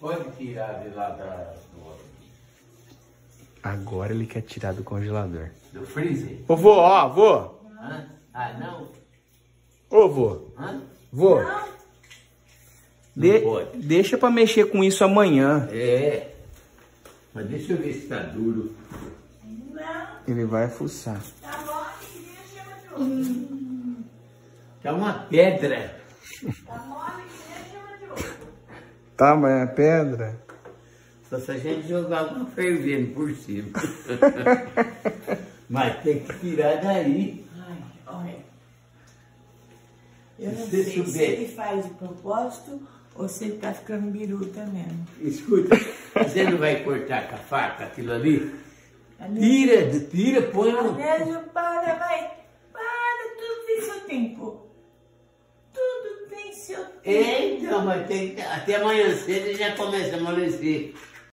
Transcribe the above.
Pode tirar de lá da, do, Agora ele quer tirar do congelador. do freezer. Ô, vô, ó, vô. Hã? Ah, não? Ô, vô. Hã? Vô. De- pode. deixa pra mexer com isso amanhã. É. Mas deixa eu ver se tá duro. Não, Ele vai fuçar. tá bom, deixa eu. Tá uma pedra. Tá mole, Tá, mas é pedra. Só se a gente jogar água fervendo por cima. Mas tem que tirar daí. Ai, olha. Eu não Se sei se souber. ele faz de propósito ou se ele tá ficando biruta mesmo. Escuta, você não vai cortar com a faca aquilo ali? Tira, tira, põe no... Anésio, para, vai. Para, tudo seu tempo. Então, mas tem até amanhã cedo já começa a amolecer.